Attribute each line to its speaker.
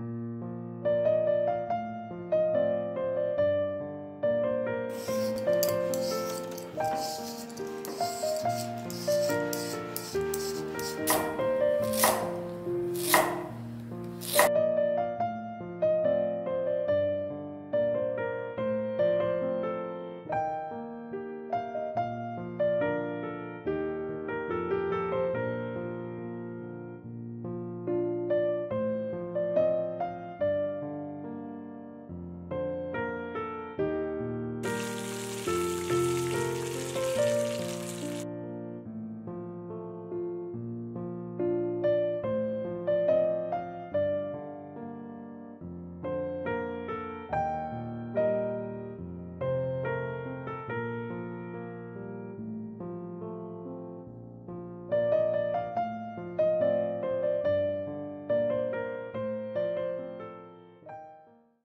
Speaker 1: you